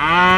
Uh,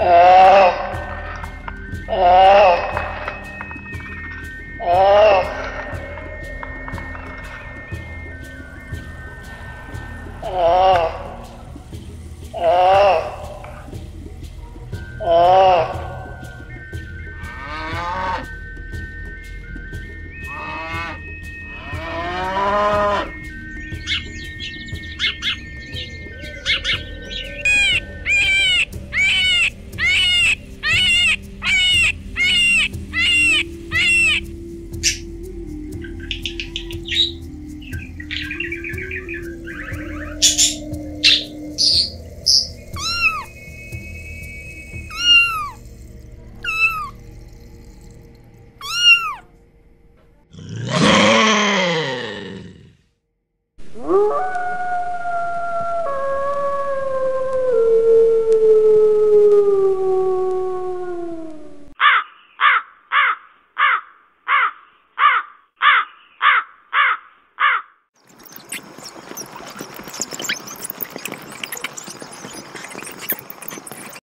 Oh. oh. oh. oh.